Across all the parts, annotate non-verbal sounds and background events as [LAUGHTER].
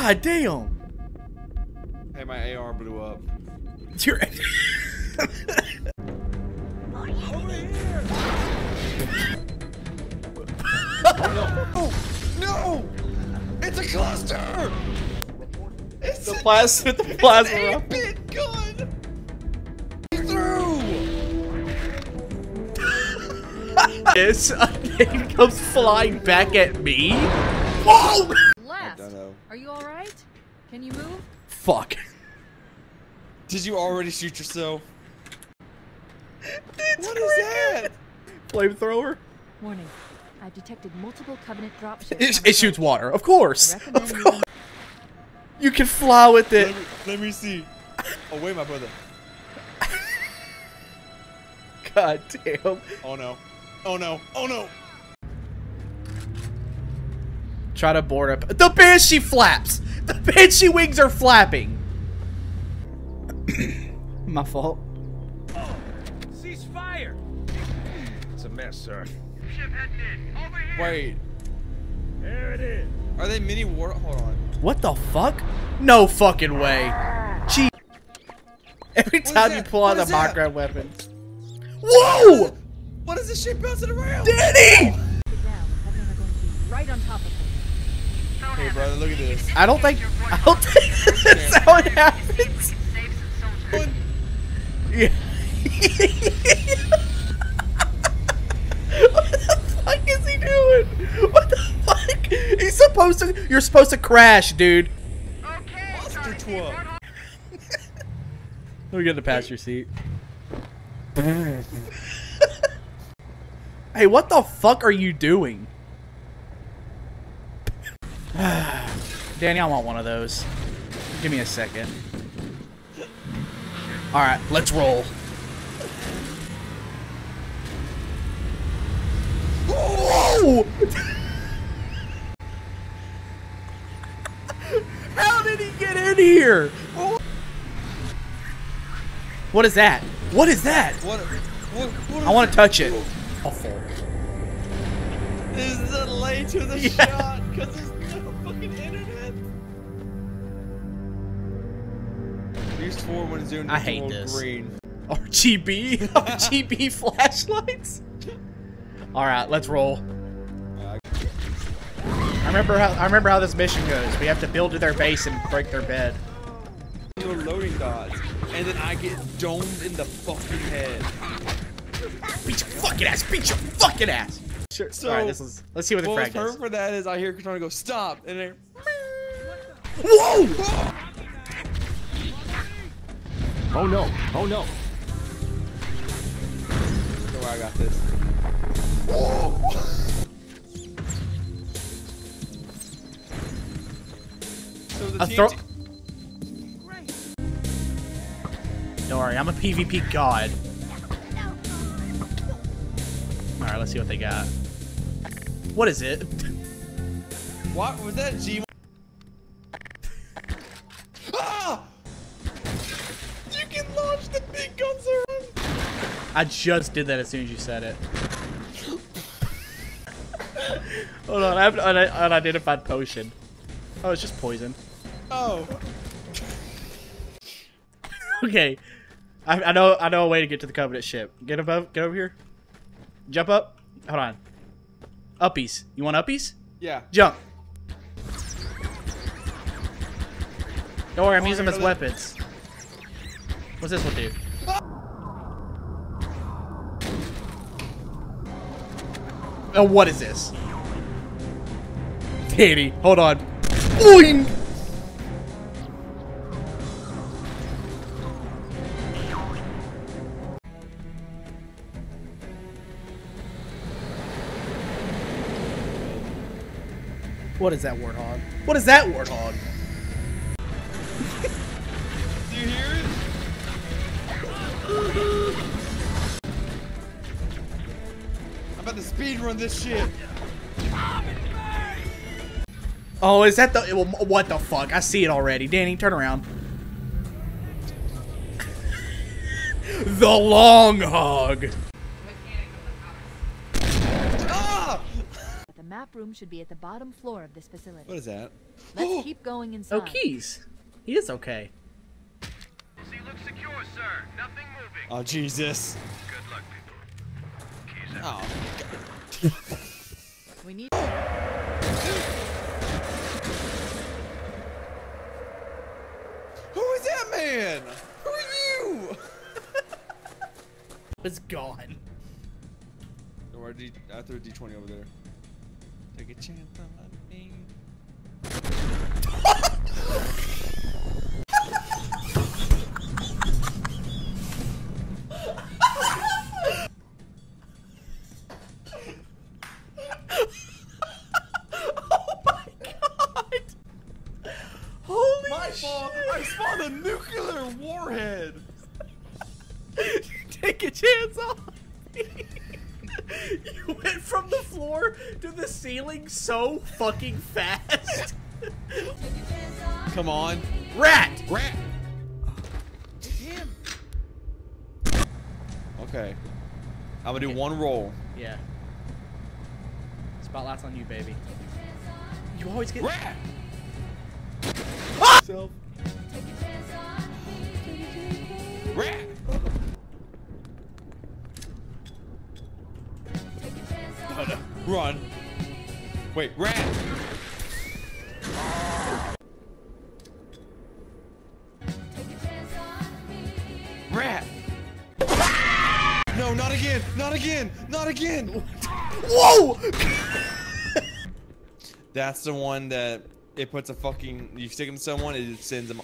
God damn. Hey, my AR blew up. You're. [LAUGHS] Oh, no! It's a cluster! It's the a [LAUGHS] plasma. The plasma. 8-bit gun! Through! This [LAUGHS] thing comes flying back at me. Whoa! Last, don't know. are you alright? Can you move? Fuck. [LAUGHS] Did you already shoot yourself? It's What is that? Flamethrower. Warning. I've detected multiple Covenant dropships. It, it shoots water, of course. [LAUGHS] Of recommend you- course. You can fly with it. Let me, let me see. [LAUGHS] Oh, wait, my brother. God damn. Oh, no. Oh, no. Oh, no! Try to board up. The banshee flaps. The banshee wings are flapping. [CLEARS THROAT] My fault. Cease fire! It's a mess, sir. Wait. There it is. Are they mini war? Hold on. What the fuck? No fucking way. Gee. Every is time you pull out What the is background weapon. Whoa! What is this shit bouncing around? Danny! Get down. Covenant are going to be right on top of them. Hey, brother, look at this. I don't think. I don't think that's how it happens. Yeah. [LAUGHS] what the fuck is he doing? What the fuck? He's supposed to. You're supposed to crash, dude. Monster twelve. Let me get in the passenger seat. [LAUGHS] hey, what the fuck are you doing? Danny, I want one of those. Give me a second. Alright, let's roll. Whoa! How did he get in here? What is that? What is that? What? What? what I want to touch it. Awful. This is delay to the [LAUGHS] Yeah. shot because no fucking internet. Use four when zoomed I hate this. green. RGB? [LAUGHS] RGB flashlights? Alright, let's roll. I remember how I remember how this mission goes. We have to build to their base and break their bed. no loading dots, and then I get domed in the fucking head. Beat your fucking ass! Beat your fucking ass! Sure. So, Alright, this is let's see what the What was frag does. perfect for that is I hear Katana go stop, and then Whoa! Oh no! Oh no! Don't worry, I got this. So the A throw- Don't worry, I'm a PvP god. Alright, let's see what they got. What is it? What was that? G. ah! You can launch the big guns around. I just did that as soon as you said it. Hold on, I have an un- unidentified potion. Oh, it's just poison. Oh. [LAUGHS] Okay, I, I know I know a way to get to the Covenant ship. Get above, get over here. Jump up. Hold on. Uppies. You want uppies? Yeah. Jump. Don't worry, I'm Oh, using them as weapons. What's this one do? Oh, what is this? Danny, hold on. Boing! What is that warthog? What is that warthog? Do you hear it? I'm about to speed run this shit. Oh, is that the what the fuck? I see it already. Danny, turn around. [LAUGHS] the long hog. At the map room should be at the bottom floor of this facility. What is that? Let's oh! keep going inside. Oh, keys. He is okay. See, look secure, sir. Nothing moving. Oh Jesus. Good luck, people. Keys out. Oh. We need. Who is that man? Who are you? [LAUGHS] It's gone. Don't worry, D- I threw a D20 over there. I spawned a nuclear warhead. [LAUGHS] Take a chance on me. [LAUGHS] you went from the floor to the ceiling so fucking fast. Come on. Rat! Rat. It's him. Okay. I'm gonna do one roll. Yeah. Spotlight's on you, baby. You always get Rat. Ah! Self. Rat. Wait, rat. Rat. No, not again. Not again. Not again. Whoa! [LAUGHS] That's the one that it puts a fucking. You stick him to someone, it sends them.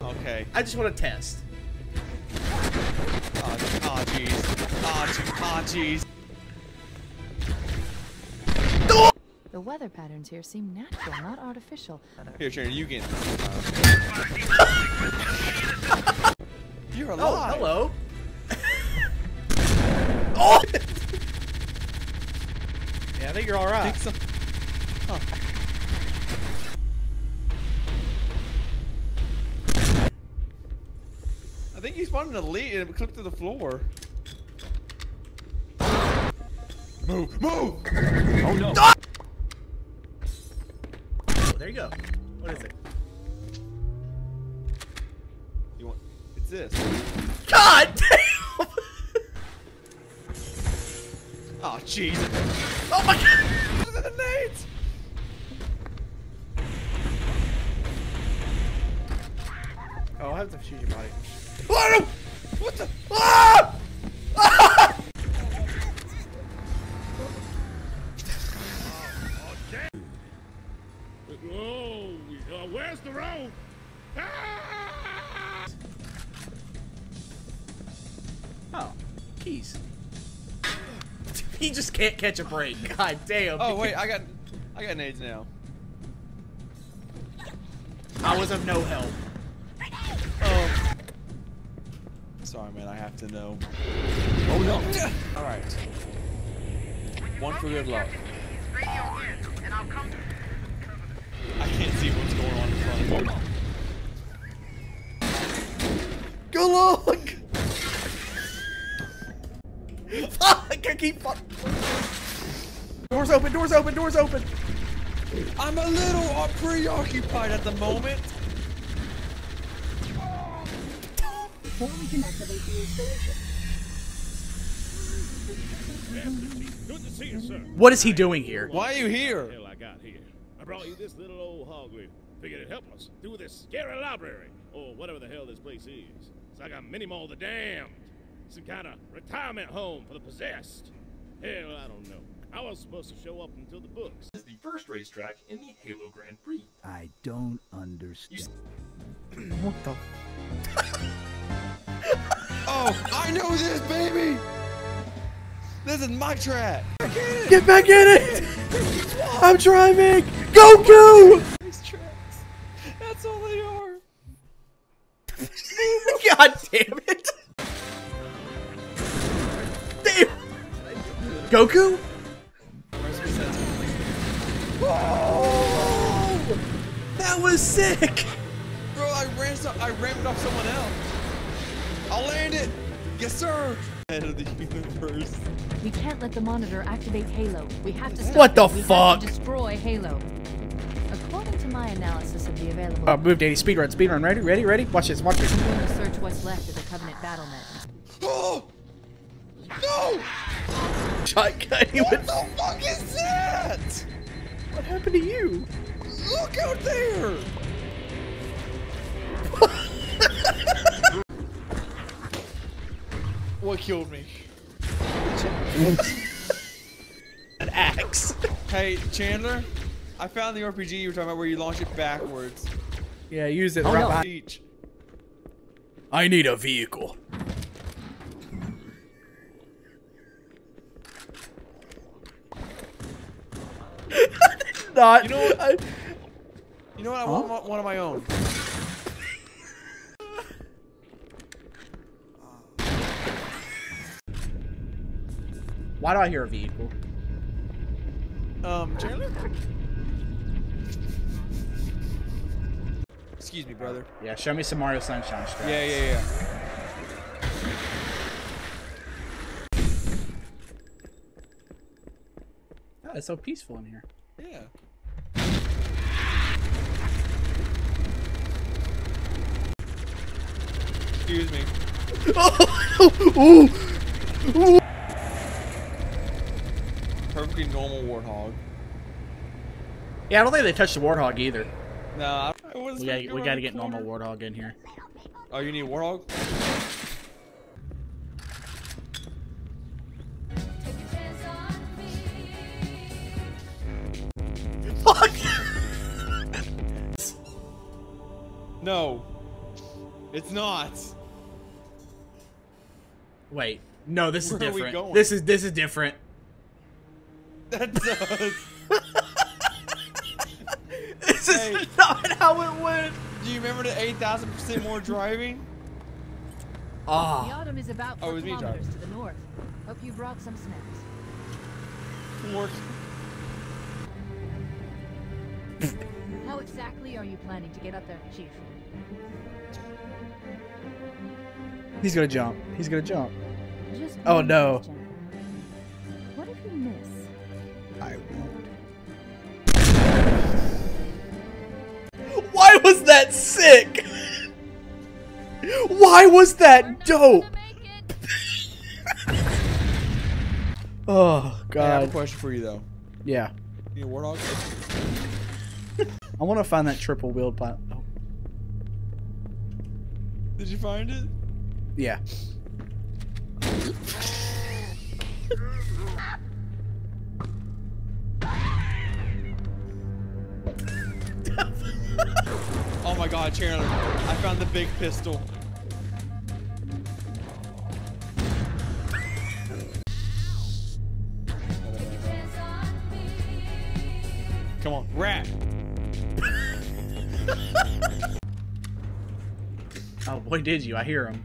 Okay. I just want to test. Oh, jeez. Oh, jeez. Oh, jeez. The weather patterns here seem natural, not artificial. Here, Sharon, you can. You're Oh, alive. hello. oh! [LAUGHS] yeah, I think you're all right. Think so- Huh. I think you spawned in the lead and it clipped to the floor. Move! Move! Oh no! Oh, there you go. What is it? You want? It's this. God damn! [LAUGHS] Oh, jeez. oh my god! The nades! Oh, I have to shoot your body. Oh, no! What the? Ah! Whoa! Uh, where's the road? Ah! Oh, keys. [LAUGHS] he just can't catch a break. [LAUGHS] God damn. Oh wait, I got, I got nades now. I was of no help. Oh. Sorry, man. I have to know. Oh no! All right. One for good luck. I can't see what's going on in front of me. Go long! Fuck! I can't keep fuck. Doors open, doors open, doors open! I'm a little uh, preoccupied at the moment. Good to see you, sir. What is he doing here? Why are you here? Hell, I got here. I brought you this little old hoglet. Figured it'd help us through this scary library, or whatever the hell this place is. It's like a mini mall of the damned. Some kind of retirement home for the possessed. Hell, I don't know. I was supposed to show up until the books. This is the first racetrack in the Halo Grand Prix. I don't understand. [CLEARS THROAT] What the? [LAUGHS] Oh, I know this, baby. This is my track. Get back in it! I'm driving! Goku! These tracks. That's all they are. [LAUGHS] God damn it! Damn! Goku? Oh! That was sick! Bro, I ran. So, I rammed off someone else. I'll land it. Yes, sir. Head of the universe. We can't let the monitor activate Halo. We have to stop What the it. We have fuck? to destroy Halo. According to my analysis of the available, Oh, move, Danny. Speedrun, speedrun. Ready, ready, ready? Watch this, watch this. I'm going to search what's left of the Covenant battle. Oh! [GASPS] No! Shotgun. He What went- the fuck is that? What happened to you? Look out there! [LAUGHS] what killed me? An axe. Hey, Chandler, I found the RPG you were talking about where you launch it backwards. yeah, use it Oh, right no. behind. Each. I need a vehicle. [LAUGHS] Not. You know what? I- You know what? I want one- one of my own. why do I hear a vehicle? Um, Chandler? Excuse me, brother. Yeah, show me some Mario Sunshine strats. Yeah, yeah, yeah. Oh, it's so peaceful in here. Yeah. Excuse me. [LAUGHS] Ooh. Perfectly normal warthog. Yeah, I don't think they touched the warthog either. Nah, I wasn't We gotta, we gotta the get normal corner. warthog in here. Oh, you need a warthog? Fuck! No. It's not. Wait, no, this is Where are we different. going? This is this is different. That does. [LAUGHS] This Hey. is not how it went. Do you remember the 8,000% more driving? oh The Ah, autumn is about Oh, it four was me, John. kilometers to the north. Hope you brought some snacks. More. How exactly are you planning to get up there, Chief? he's gonna jump. He's gonna jump. Just Oh, one no. question. What if you miss? I won't. Was that sick? Why was that dope? [LAUGHS] Oh god. I have a question for you though. Yeah. You warthog? I want to find that triple wheeled pilot. Oh, Did you find it? yeah. [LAUGHS] god, Chandler. I found the big pistol. Come on, rat. Oh boy, did you? I hear him.